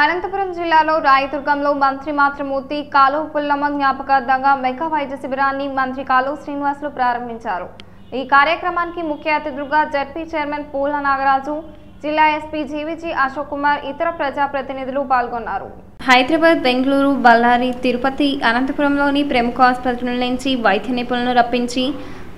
అనంతపురం జిల్లాలో రాయదుర్గంలో మంత్రి మాతృమూర్తి కాలువ పుల్లమ్మ జ్ఞాపకార్థంగా మెగా వైద్య శిబిరాన్ని మంత్రి కాలువ శ్రీనివాసులు ప్రారంభించారు. ఈ కార్యక్రమానికి ముఖ్య అతిథులుగా జడ్పీ చైర్మన్ పూల నాగరాజు జిల్లా ఎస్పీ జీవీజీ అశోక్ కుమార్ ఇతర ప్రజాప్రతినిధులు పాల్గొన్నారు. హైదరాబాద్ బెంగళూరు బళ్ళారి తిరుపతి అనంతపురంలోని ప్రముఖ ఆసుపత్రుల నుంచి వైద్య నిపుణులను రప్పించి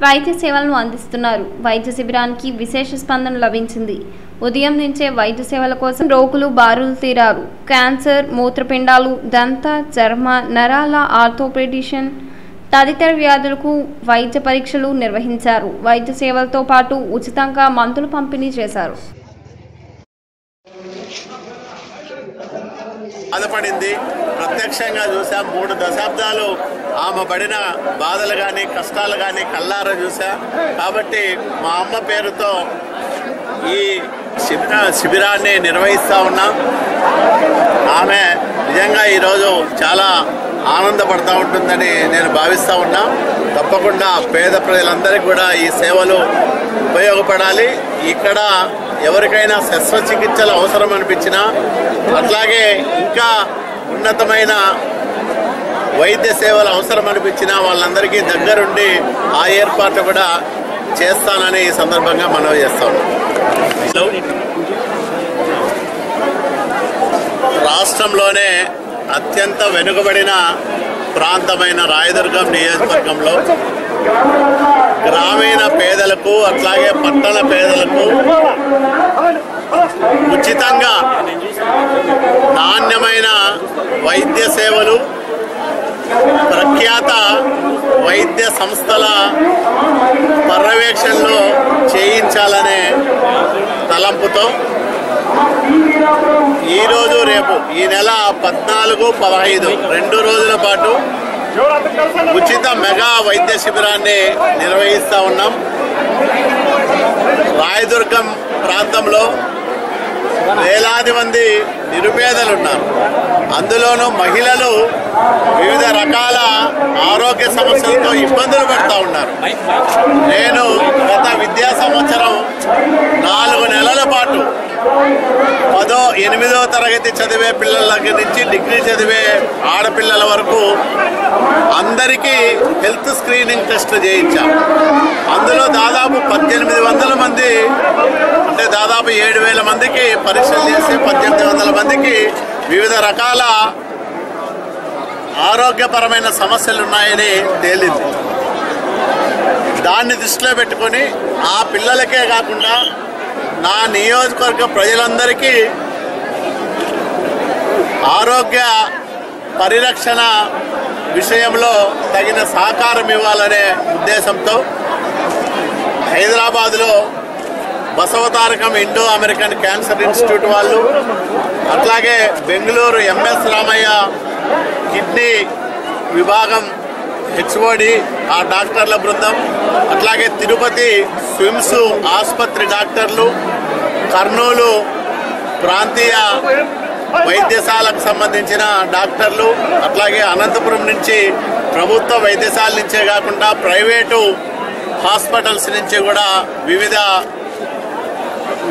వైద్య సేవలను అందిస్తున్నారు. వైద్య శిబిరానికి విశేష స్పందన లభించింది. ఉదయం నుంచే వైద్య సేవల కోసం రోగులు బారులు తీరారు. క్యాన్సర్ మూత్రపిండాలు దంత చర్మ నరాల ఆర్థోపెడిషన్ తదితర వ్యాధులకు వైద్య పరీక్షలు నిర్వహించారు. వైద్య సేవలతో పాటు ఉచితంగా మందులు పంపిణీ చేశారు. బాధపడింది. ప్రత్యక్షంగా చూసా మూడు దశాబ్దాలు ఆమె పడిన బాధలు కానీ కష్టాలు కానీ కల్లారా చూసా కాబట్టి మా అమ్మ పేరుతో ఈ శిబిర శిబిరాన్ని నిర్వహిస్తూ ఉన్నాం. ఆమె నిజంగా ఈరోజు చాలా ఆనందపడతా ఉంటుందని నేను భావిస్తూ ఉన్నా. తప్పకుండా పేద ప్రజలందరికీ కూడా ఈ సేవలు ఉపయోగపడాలి. ఇక్కడ ఎవరికైనా శస్త్రచికిత్సలు అవసరం అనిపించినా అట్లాగే ఇంకా ఉన్నతమైన వైద్య సేవలు అవసరం అనిపించినా వాళ్ళందరికీ దగ్గరుండి ఆ ఏర్పాట్లు కూడా చేస్తానని ఈ సందర్భంగా మనవి చేస్తాను రాష్ట్రంలోనే అత్యంత వెనుకబడిన ప్రాంతమైన రాయదుర్గం నియోజకవర్గంలో గ్రామీణ పేదలకు అట్లాగే పట్టణ పేదలకు ఉచితంగా నాణ్యమైన వైద్య సేవలు ప్రఖ్యాత వైద్య సంస్థల పర్యవేక్షణలో చేయించాలనే తలంపుతో రేపు ఈ నెల పద్నాలుగు పదహైదు రెండు రోజుల పాటు ఉచిత మెగా వైద్య శిబిరాన్ని నిర్వహిస్తూ ఉన్నాం. రాయదుర్గం ప్రాంతంలో వేలాది మంది నిరుపేదలు ఉన్నారు. అందులోనూ మహిళలు వివిధ రకాల ఆరోగ్య సమస్యలతో ఇబ్బందులు పడుతూ ఉన్నారు. నేను గత విద్యా సంవత్సరం నాలుగు నెలల పాటు పదో ఎనిమిదో తరగతి చదివే పిల్లల దగ్గర నుంచి డిగ్రీ చదివే ఆడపిల్లల వరకు అందరికీ హెల్త్ స్క్రీనింగ్ టెస్ట్ చేయించాం. అందులో దాదాపు పద్దెనిమిది వందల మంది అంటే దాదాపు ఏడు వేల మందికి పరీక్షలు చేసి పద్దెనిమిది వందల మందికి వివిధ రకాల ఆరోగ్యపరమైన సమస్యలు ఉన్నాయని తేలింది. దాన్ని దృష్టిలో పెట్టుకొని ఆ పిల్లలకే కాకుండా నా నియోజకవర్గ ప్రజలందరికీ ఆరోగ్య పరిరక్షణ విషయంలో తగిన సహకారం ఇవ్వాలనే ఉద్దేశంతో హైదరాబాద్లో Basavatarakam Indo American cancer institute వాళ్ళు అట్లాగే బెంగళూరు ఎంఎస్ రామయ్య కిడ్నీ విభాగం హెచ్ఓడి ఆ డాక్టర్ల బృందం అట్లాగే తిరుపతి స్విమ్స్ ఆసుపత్రి డాక్టర్లు కర్నూలు ప్రాంతీయ వైద్యశాలకు సంబంధించిన డాక్టర్లు అట్లాగే అనంతపురం నుంచి ప్రభుత్వ వైద్యశాల నుంచే కాకుండా ప్రైవేటు హాస్పిటల్స్ నుంచి కూడా వివిధ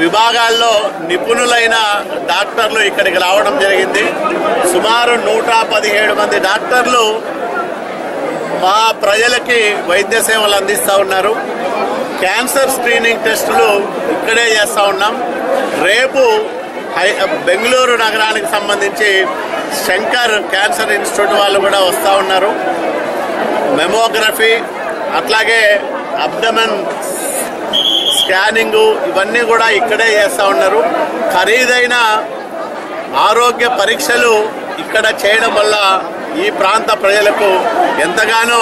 విభాగాల్లో నిపుణులైన డాక్టర్లు ఇక్కడికి రావడం జరిగింది. సుమారు నూట పదిహేడు మంది డాక్టర్లు మా ప్రజలకి వైద్య సేవలు అందిస్తూ ఉన్నారు. క్యాన్సర్ స్క్రీనింగ్ టెస్టులు ఇక్కడే చేస్తూ ఉన్నాం. రేపు బెంగళూరు నగరానికి సంబంధించి శంకర్ క్యాన్సర్ ఇన్స్టిట్యూట్ వాళ్ళు కూడా వస్తూ ఉన్నారు. మెమోగ్రఫీ అట్లాగే అబ్డమన్ స్కానింగు ఇవన్నీ కూడా ఇక్కడే చేస్తూ ఉన్నారు. ఖరీదైన ఆరోగ్య పరీక్షలు ఇక్కడ చేయడం వల్ల ఈ ప్రాంత ప్రజలకు ఎంతగానో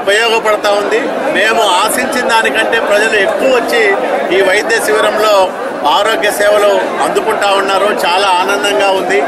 ఉపయోగపడతా ఉంది. మేము ఆశించిన దానికంటే ప్రజలు ఎక్కువ వచ్చి ఈ వైద్య శిబిరంలో ఆరోగ్య సేవలు అందుకుంటా ఉన్నారు. చాలా ఆనందంగా ఉంది.